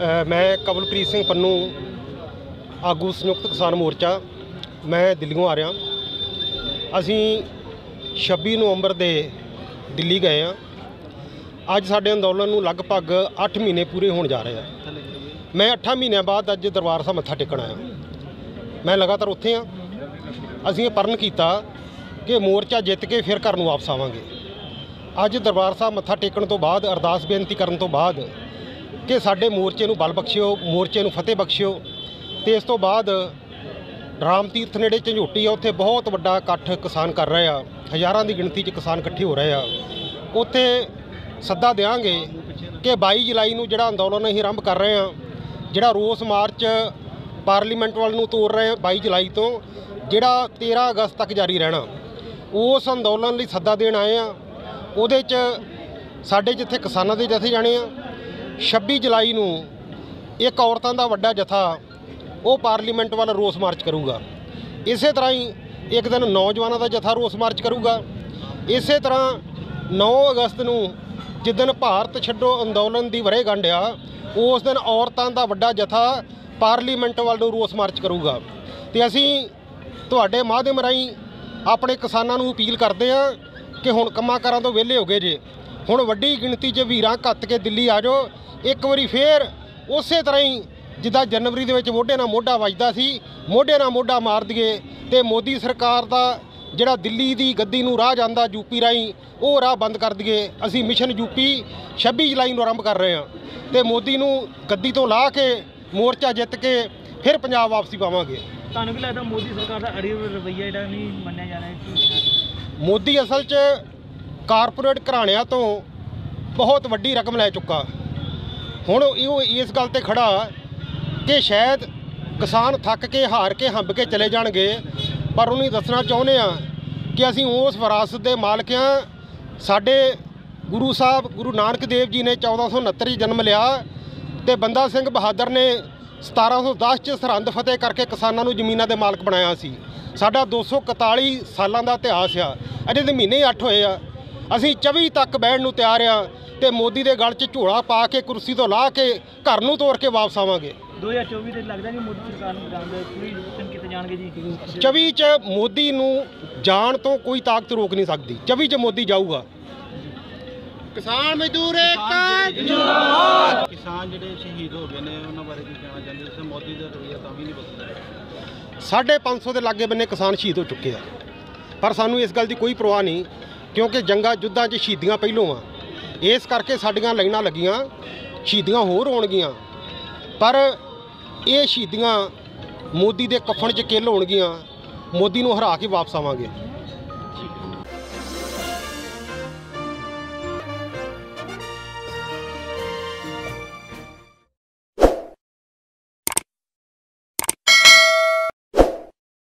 ਮੈਂ ਕਵਲਪ੍ਰੀਤ ਸਿੰਘ ਪੰਨੂ, ਆਗੂ ਸੰਯੁਕਤ ਕਿਸਾਨ ਮੋਰਚਾ। ਮੈਂ ਦਿੱਲੀੋਂ ਆ ਰਿਹਾ। ਅਸੀਂ 26 ਨਵੰਬਰ ਦੇ ਦਿੱਲੀ ਗਏ ਆ ਅੱਜ ਸਾਡੇ ਅੰਦੋਲਨ ਨੂੰ ਲਗਭਗ 8 ਮਹੀਨੇ ਪੂਰੇ ਹੋਣ ਜਾ ਰਹੇ ਆ। ਮੈਂ 8 ਮਹੀਨਿਆਂ ਬਾਅਦ ਅੱਜ ਦਰਬਾਰ ਸਾਹਿਬ ਮੱਥਾ ਟੇਕਣ ਆਇਆ। ਮੈਂ ਲਗਾਤਾਰ ਉੱਥੇ ਆ ਅਸੀਂ ਇਹ ਪਰਨ ਕੀਤਾ ਕਿ ਮੋਰਚਾ ਜਿੱਤ ਕੇ ਫਿਰ ਘਰ ਨੂੰ ਵਾਪਸ ਆਵਾਂਗੇ। ਅੱਜ ਦਰਬਾਰ ਸਾਹਿਬ ਮੱਥਾ ਟੇਕਣ ਤੋਂ ਬਾਅਦ, ਅਰਦਾਸ ਬੇਨਤੀ ਕਰਨ ਤੋਂ ਬਾਅਦ ਕਿ ਸਾਡੇ ਮੋਰਚੇ ਨੂੰ ਬਲ ਬਖਸ਼ਿਓ, ਮੋਰਚੇ ਨੂੰ ਫਤਿਹ ਬਖਸ਼ਿਓ। ਤੇ ਇਸ ਤੋਂ ਬਾਅਦ ਰਾਮ ਤੀਰਥ ਨੇੜੇ ਝੰਝੋਟੀ ਆ, ਉੱਥੇ ਬਹੁਤ ਵੱਡਾ ਇਕੱਠ ਕਿਸਾਨ ਕਰ ਰਹੇ ਆ। ਹਜ਼ਾਰਾਂ ਦੀ ਗਿਣਤੀ 'ਚ ਕਿਸਾਨ ਇਕੱਠੇ ਹੋ ਰਹੇ ਆ। ਉੱਥੇ ਸੱਦਾ ਦੇਵਾਂਗੇ ਕਿ 22 ਜੁਲਾਈ ਨੂੰ ਜਿਹੜਾ ਅੰਦੋਲਨ ਅਸੀਂ ਆਰੰਭ ਕਰ ਰਹੇ ਆ, ਜਿਹੜਾ ਰੋਸ ਮਾਰਚ ਪਾਰਲੀਮੈਂਟ ਵੱਲ ਨੂੰ ਤੋਰ ਰਹੇ ਆ 22 ਜੁਲਾਈ ਤੋਂ, ਜਿਹੜਾ 13 ਅਗਸਤ ਤੱਕ ਜਾਰੀ ਰਹਿਣਾ। ਉਸ ਅੰਦੋਲਨ ਲਈ ਸੱਦਾ ਦੇਣ ਆਏ ਆ। ਉਹਦੇ 'ਚ ਸਾਡੇ ਜਿੱਥੇ ਕਿਸਾਨਾਂ ਦੇ ਜਥੇ ਜਾਣੇ ਆ 26 ਜੁਲਾਈ ਨੂੰ ਇੱਕ ਔਰਤਾਂ ਦਾ ਵੱਡਾ ਜਥਾ ਉਹ ਪਾਰਲੀਮੈਂਟ ਵੱਲ ਰੋਸ ਮਾਰਚ ਕਰੂਗਾ। ਇਸੇ ਤਰ੍ਹਾਂ ਹੀ ਇੱਕ ਦਿਨ ਨੌਜਵਾਨਾਂ ਦਾ ਜਥਾ ਰੋਸ ਮਾਰਚ ਕਰੂਗਾ। ਇਸੇ ਤਰ੍ਹਾਂ 9 ਅਗਸਤ ਨੂੰ ਜਿੱਦਨ ਭਾਰਤ ਛੱਡੋ ਅੰਦੋਲਨ ਦੀ ਵਰ੍ਹੇਗੰਢ ਆ ਉਸ ਦਿਨ ਔਰਤਾਂ ਦਾ ਵੱਡਾ ਜਥਾ ਪਾਰਲੀਮੈਂਟ ਵੱਲ ਨੂੰ ਰੋਸ ਮਾਰਚ ਕਰੂਗਾ। ਤੇ ਅਸੀਂ ਤੁਹਾਡੇ ਮਾਧਿਅਮ ਰਾਹੀਂ ਆਪਣੇ ਕਿਸਾਨਾਂ ਨੂੰ ਅਪੀਲ ਕਰਦੇ ਆ ਕਿ ਹੁਣ ਕੰਮਾਂ ਕਾਰਾਂ ਤੋਂ ਵਿਹਲੇ ਹੋ ਗਏ ਜੇ। ਹੁਣ ਵੱਡੀ ਗਿਣਤੀ 'ਚ ਵੀਰਾਂ ਘੱਤ ਕੇ ਦਿੱਲੀ ਆ ਜਾਓ। ਇੱਕ ਵਾਰੀ ਫੇਰ ਉਸੇ ਤਰ੍ਹਾਂ ਹੀ ਜਿੱਦਾਂ ਜਨਵਰੀ ਦੇ ਵਿੱਚ ਮੋਢੇ ਨਾਲ ਮੋਢਾ ਵੱਜਦਾ ਸੀ ਮੋਢੇ ਨਾਲ ਮੋਢਾ ਮਾਰ ਦਈਏ ਤੇ ਮੋਦੀ ਸਰਕਾਰ ਦਾ ਜਿਹੜਾ ਦਿੱਲੀ ਦੀ ਗੱਦੀ ਨੂੰ ਰਾਹ ਜਾਂਦਾ ਯੂਪੀ ਰਾਹੀਂ ਉਹ ਰਾਹ ਬੰਦ ਕਰ ਦਈਏ। ਅਸੀਂ ਮਿਸ਼ਨ ਯੂਪੀ 26 ਜੁਲਾਈ ਨੂੰ ਆਰੰਭ ਕਰ ਰਹੇ ਹਾਂ ਤੇ ਮੋਦੀ ਨੂੰ ਗੱਦੀ ਤੋਂ ਲਾਹ ਕੇ ਮੋਰਚਾ ਜਿੱਤ ਕੇ ਫਿਰ ਪੰਜਾਬ ਵਾਪਸੀ ਪਾਵਾਂਗੇ। ਤੁਹਾਨੂੰ ਕੀ ਲੱਗਦਾ ਮੋਦੀ ਸਰਕਾਰ ਦਾ ਅੜੀ ਰਵਈਆ ਜਿਹੜਾ ਨਹੀਂ ਮੰਨਿਆ ਜਾ ਰਿਹਾ ਮੋਦੀ ਅਸਲ 'ਚ ਕਾਰਪੋਰੇਟ ਘਰਾਣਿਆਂ ਤੋਂ ਬਹੁਤ ਵੱਡੀ ਰਕਮ ਲੈ ਚੁੱਕਾ। ਹੁਣ ਉਹ ਇਸ ਗੱਲ ਤੇ ਖੜਾ ਕਿ ਸ਼ਾਇਦ ਕਿਸਾਨ ਥੱਕ ਕੇ, ਹਾਰ ਕੇ, ਹੰਬ ਕੇ ਚਲੇ ਜਾਣਗੇ, ਪਰ ਉਹਨੂੰ ਦੱਸਣਾ ਚਾਹੁੰਦੇ ਆ ਕਿ ਅਸੀਂ ਉਸ ਵਿਰਾਸਤ ਦੇ ਮਾਲਕ ਹਾਂ। ਸਾਡੇ ਗੁਰੂ ਸਾਹਿਬ, ਗੁਰੂ ਨਾਨਕ ਦੇਵ ਜੀ ਨੇ 1469 'ਚ ਜਨਮ ਲਿਆ ਤੇ ਬੰਦਾ ਸਿੰਘ ਬਹਾਦਰ ਨੇ 1710 'ਚ ਸਰਹੰਦ ਫਤਿਹ ਕਰਕੇ ਕਿਸਾਨਾਂ ਨੂੰ ਜ਼ਮੀਨਾਂ ਦੇ ਮਾਲਕ ਬਣਾਇਆ ਸੀ। ਸਾਡਾ 241 ਸਾਲਾਂ ਦਾ ਇਤਿਹਾਸ ਆ। ਅਜੇ ਦੇ ਮਹੀਨੇ 8 ਹੋਏ ਆ। ਅਸੀਂ 24 ਤੱਕ ਬਹਿਣ ਨੂੰ ਤਿਆਰ ਆ ਤੇ ਮੋਦੀ ਦੇ ਗਲ 'ਚ ਝੋਲਾ ਪਾ ਕੇ ਕੁਰਸੀ ਤੋਂ ਲਾਹ ਕੇ ਘਰ ਨੂੰ ਤੋਰ ਕੇ ਵਾਪਸ ਆਵਾਂਗੇ। 2024 ਤੇ ਲੱਗਦਾ ਨਹੀਂ ਮੋਦੀ ਸਰਕਾਰ ਨੂੰ ਜਾਣਦੇ ਪੂਰੀ ਯਤਨ ਕੀਤੇ ਜਾਣਗੇ ਜੀ? 24 'ਚ ਮੋਦੀ ਨੂੰ ਜਾਣ ਤੋਂ ਕੋਈ ਤਾਕਤ ਰੋਕ ਨਹੀਂ ਸਕਦੀ। 24 'ਚ ਮੋਦੀ ਜਾਊਗਾ। ਕਿਸਾਨ ਮਜ਼ਦੂਰ ਏਕਤਾ ਕਿਸਾਨ ਜਿਹੜੇ ਸ਼ਹੀਦ ਹੋ ਗਏ ਨੇ ਉਹਨਾਂ ਬਾਰੇ ਕੀ ਕਹਿਣਾ ਚਾਹੁੰਦੇ ਜਿਵੇਂ ਮੋਦੀ ਦਾ ਰਵਈਆ ਤਾਂ ਵੀ ਨਹੀਂ ਬਦਲਿਆ ਸਾਢੇ ਪੰਜ ਸੌ ਦੇ ਲਾਗੇ ਬੰਨੇ ਕਿਸਾਨ ਸ਼ਹੀਦ ਹੋ ਚੁੱਕੇ ਆ। ਪਰ ਸਾਨੂੰ ਇਸ ਗੱਲ ਦੀ ਕੋਈ ਪਰਵਾਹ ਨਹੀਂ। ਕਿਉਂਕਿ ਜੰਗਾਂ ਯੁੱਧਾਂ 'ਚ ਸ਼ਹੀਦੀਆਂ ਪਹਿਲੋਂ ਆ। ਇਸ ਕਰਕੇ ਸਾਡੀਆਂ ਲਾਈਨਾਂ ਲੱਗੀਆਂ, ਸ਼ਹੀਦੀਆਂ ਹੋਰ ਹੋਣਗੀਆਂ। ਪਰ ਇਹ ਸ਼ਹੀਦੀਆਂ ਮੋਦੀ ਦੇ ਕਫਨ 'ਚ ਕਿੱਲ ਹੋਣਗੀਆਂ, ਮੋਦੀ ਨੂੰ ਹਰਾ ਕੇ ਵਾਪਸ ਆਵਾਂਗੇ।